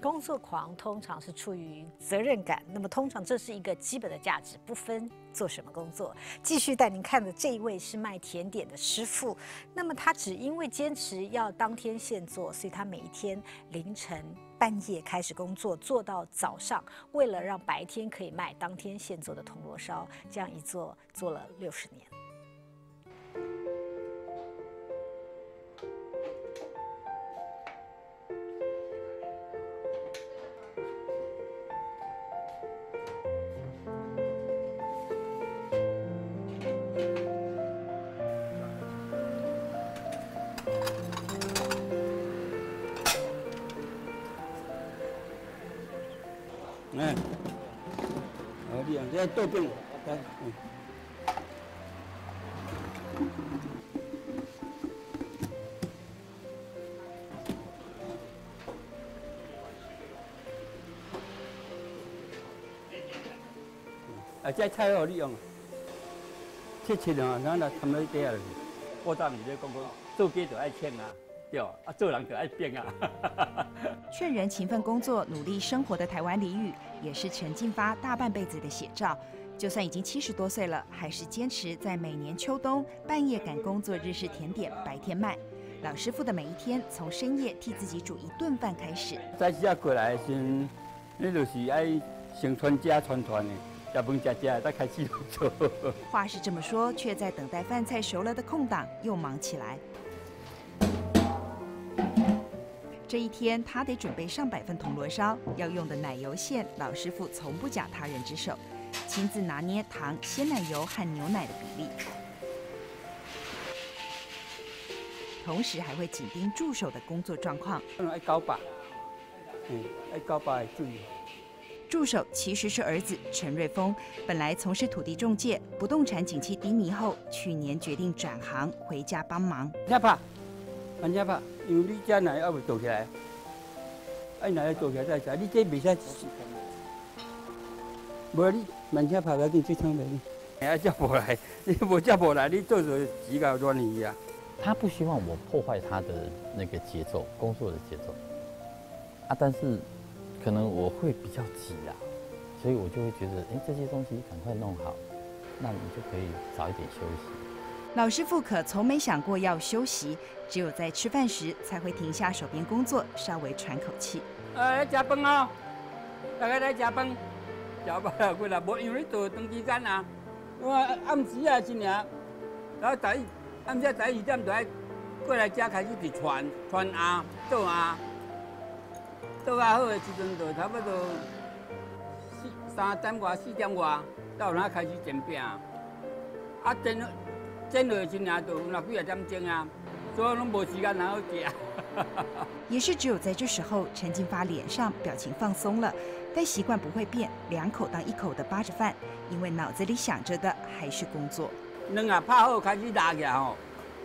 工作狂通常是出于责任感，那么通常这是一个基本的价值，不分做什么工作。继续带您看的这一位是卖甜点的师傅，那么他只因为坚持要当天现做，所以他每一天凌晨半夜开始工作，做到早上，为了让白天可以卖当天现做的铜锣烧，这样一做做了六十年。哎，好厉害！这豆饼，嗯。啊，这菜好利用，切切啊，然后呢，他们这样，我当你在讲讲，做鸡就爱请啊，对，啊，做人就爱变啊。劝人勤奋工作、努力生活的台湾俚语，也是陈进发大半辈子的写照。就算已经七十多岁了，还是坚持在每年秋冬半夜赶工做日式甜点，白天卖。老师傅的每一天，从深夜替自己煮一顿饭开始。早起过来先，你就是爱先传家传传的，要饭家家再开始做。话是这么说，却在等待饭菜熟了的空档又忙起来。这一天，他得准备上百份铜锣烧，要用的奶油馅，老师傅从不假他人之手，亲自拿捏糖、鲜奶油和牛奶的比例，同时还会紧盯助手的工作状况。爱高把，嗯，爱高把注意。助手其实是儿子陈瑞峰，本来从事土地中介，不动产景气低迷后，去年决定转行回家帮忙。慢加怕。因为你家奶要未做起来，哎，奶要做起来再食，你这未使。无你慢车跑来，你最聪明。哎，叫无来，你无叫无来，你做做几个乱鱼啊？他不希望我破坏他的那个节奏，工作的节奏。啊，但是可能我会比较急啊，所以我就会觉得，哎，这些东西赶快弄好，那你就可以早一点休息。老师傅可从没想过要休息，只有在吃饭时才会停下手边工作，稍微喘口气。呃，来吃饭哦，大家来吃饭，吃饭了过来，无因为做长时间啊，我暗时啊是尔，然后第一暗时第二点就爱过来家开始伫传传鸭做鸭，做鸭好的时阵就差不多四三点外四点外，到那开始煎饼，啊煎。蒸落去呢，都那几啊点蒸啊，所以拢无时间然后吃。也是只有在这时候，陈金发脸上表情放松了，但习惯不会变，两口当一口的扒着饭，因为脑子里想着的还是工作。卵啊，拍好开始拉起来吼，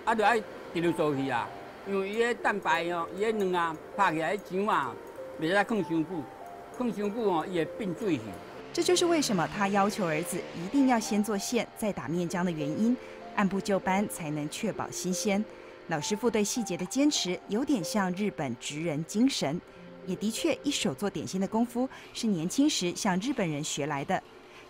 啊，就爱直流做去啊，因为伊个蛋白哦，伊个卵啊拍起来肠啊，袂使放伤久，放伤久哦，伊会变水去。这就是为什么他要求儿子一定要先做馅，再打面浆的原因。按部就班才能确保新鲜。老师傅对细节的坚持，有点像日本职人精神，也的确一手做点心的功夫是年轻时向日本人学来的。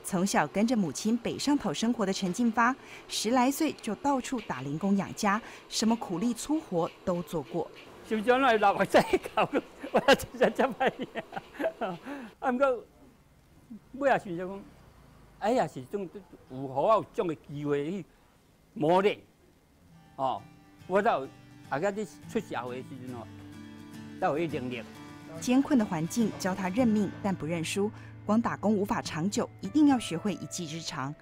从小跟着母亲北上讨生活的陈进发，十来岁就到处打零工养家，什么苦力粗活都做过。就将来老我再搞，我要真想真歹啊！不过尾也想讲，哎呀，是种有好有种的机会去。磨练，哦，我到大家你出社会时阵哦，都有能力。艰困的环境教他认命，但不认输。光打工无法长久，一定要学会一技之长。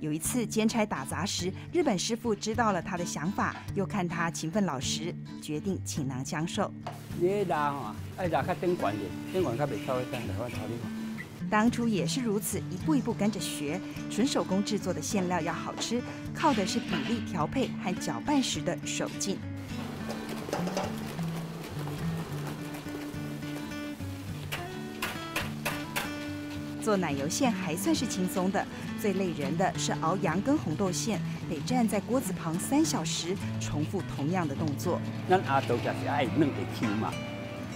有一次兼差打杂时，日本师傅知道了他的想法，又看他勤奋老实，决定倾囊相授。你打吼，爱打较顶管的，顶管较袂。当初也是如此，一步一步跟着学，纯手工制作的馅料要好吃，靠的是比例调配和搅拌时的手劲。做奶油馅还算是轻松的，最累人的是熬羊跟红豆馅，得站在锅子旁三小时，重复同样的动作。咱阿豆就是爱嫩的 Q 嘛，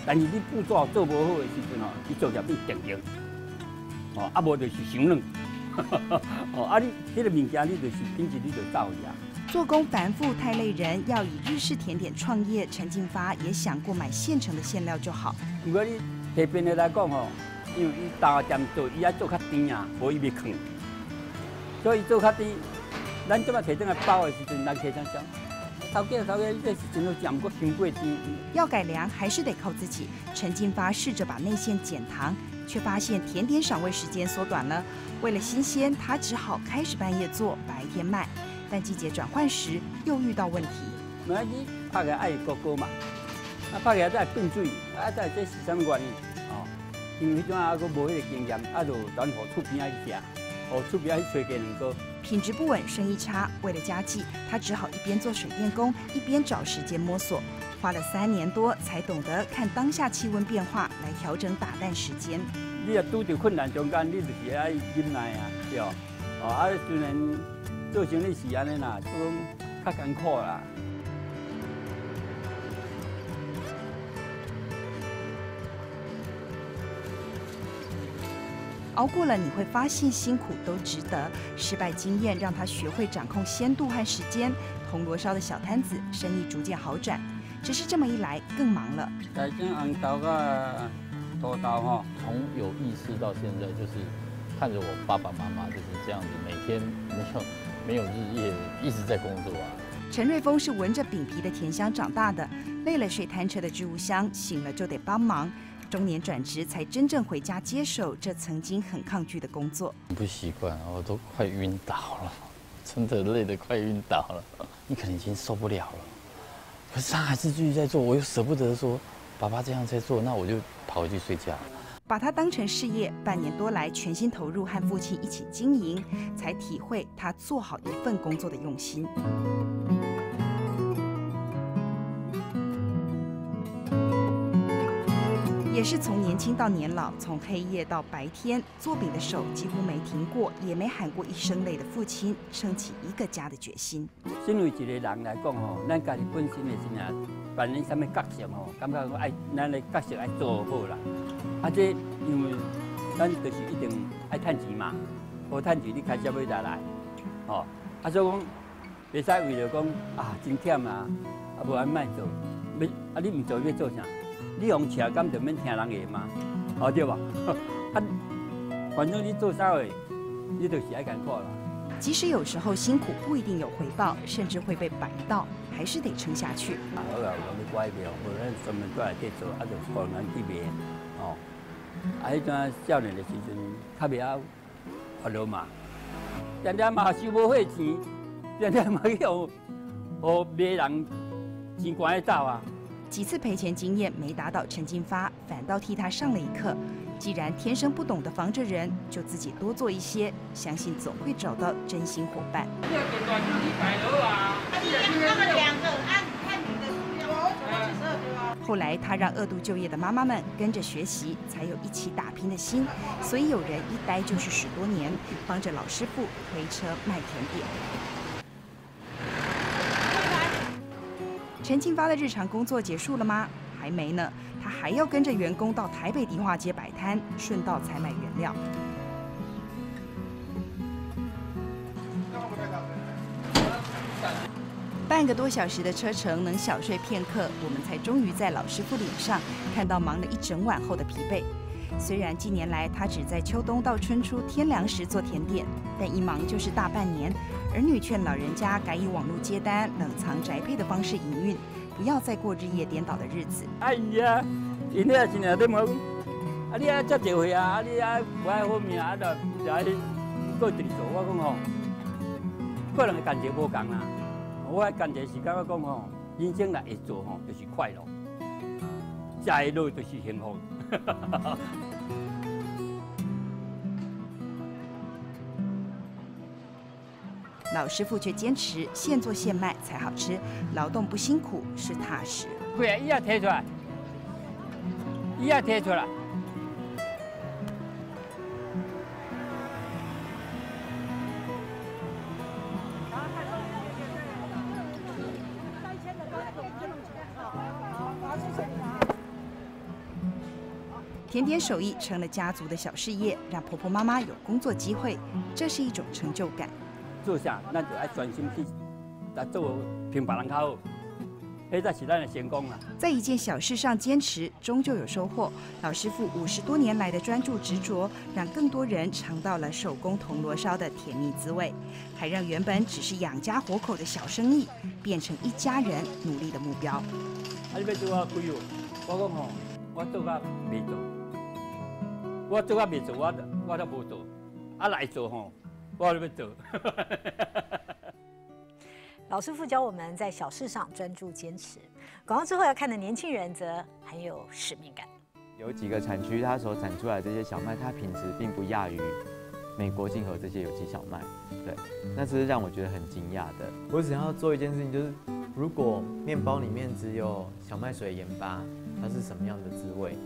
但是你步骤做无好的时阵哦，你作业变定定，哦，啊无就是伤软，哦，啊你这个物件你就是品质你就走去啊。做工繁复太累人，要以日式甜点创业，陈进发也想过买现成的馅料就好。如果你这边的来讲吼，因为伊大店做，伊爱做较甜啊，无伊袂囥，所以做较甜。咱即摆提灯来包的时阵，咱提上少。头家头家，你这时阵都讲过伤过甜。要改良还是得靠自己。陈进发试着把内馅减糖，却发现甜点赏味时间缩短了。为了新鲜，他只好开始半夜做，白天卖。但季节转换时又遇到问题。爱哥哥嘛，啊拍个再变水，啊再这是什么原因？哦，因为迄种啊，佫无迄个经验，啊就转互厝边仔去食，哦厝边仔去找鸡两个。品质不稳，生意差，为了家计，他只好一边做水电工，一边找时间摸索，花了三年多才懂得看当下气温变化来调整打蛋时间。你若拄着困难中间，你就是爱忍耐啊，对哦，哦啊虽然做生意是安尼啦，都较艰苦啦。熬过了，你会发现辛苦都值得。失败经验让他学会掌控鲜度和时间。铜锣烧的小摊子生意逐渐好转，只是这么一来更忙了。在种红豆个多刀哈，从有意识到现在，就是看着我爸爸妈妈就是这样子，每天没有没有日夜一直在工作啊。陈瑞峰是闻着饼皮的甜香长大的，累了睡摊车的置物箱，醒了就得帮忙。中年转职，才真正回家接手这曾经很抗拒的工作。不习惯，我都快晕倒了，真的累得快晕倒了。你可能已经受不了了，是他还是继续在做，我又舍不得说，爸爸这样在做，那我就跑回去睡觉。把他当成事业，半年多来全心投入，和父亲一起经营，才体会他做好一份工作的用心。也是从年轻到年老，从黑夜到白天，做饼的手几乎没停过，也没喊过一声累的父亲，撑起一个家的决心。身为一个人来讲吼，咱家己本身的是啊，扮演什么角色吼，感觉讲爱咱的角色爱做好啦。啊，这因为咱就是一定爱趁钱嘛，无趁钱你开销要再来，吼。啊，所以讲，袂使为了讲啊真忝啊，啊无安卖做，要啊你唔做要做啥？你用车敢就免听人话嘛，哦对吧？啊，反正你做啥的，你就是爱艰苦啦。即使有时候辛苦不一定有回报，甚至会被摆到，还是得撑下去。啊，我讲你乖苗，无咱专门过来去做，啊，就困难去卖，哦。啊，迄阵少年的时阵，较袂晓发落嘛，常常嘛收无费钱，常常嘛去互互卖人钱关的走啊。几次赔钱经验没打倒陈金发，反倒替他上了一课。既然天生不懂得防着人，就自己多做一些，相信总会找到真心伙伴。后来他让二度就业的妈妈们跟着学习，才有一起打拼的心。所以有人一待就是十多年，帮着老师傅推车卖甜点。陈进发的日常工作结束了吗？还没呢，他还要跟着员工到台北迪化街摆摊，顺道采买原料。半个多小时的车程，能小睡片刻，我们才终于在老师傅脸上看到忙了一整晚后的疲惫。虽然近年来他只在秋冬到春初天凉时做甜点，但一忙就是大半年。儿女劝老人家改以网络接单、冷藏宅配的方式营运，不要再过日夜颠倒的日子。哎呀，因咧真正在问，啊你啊遮济岁啊，啊你啊不爱好命啊，就就爱过直做。我讲吼，个人的感觉无同啦。我的感觉是感觉讲吼，人生来会做吼，就是快乐；，下一路就是幸福。老师傅却坚持现做现卖才好吃，劳动不辛苦是踏实。对啊，一下提出来，一下提出来。甜点手艺成了家族的小事业，让婆婆妈妈有工作机会，这是一种成就感。做啥，咱就爱专心去来做，平别人较好。迄才是咱的成功啦。在一件小事上坚持，终究有收获。老师傅五十多年来的专注执着，让更多人尝到了手工铜锣烧的甜蜜滋味，还让原本只是养家活口的小生意，变成一家人努力的目标。啊，你要做我几哦？我讲吼，我做啊未做，我做啊未做，我我都无做。啊，来做吼，我都要做。老师傅教我们在小事上专注坚持。广告之后要看的年轻人则很有使命感。有几个产区，它所产出来这些小麦，它品质并不亚于美国进口这些有机小麦。对，那这是让我觉得很惊讶的。我想要做一件事情，就是如果面包里面只有小麦水盐巴，它是什么样的滋味？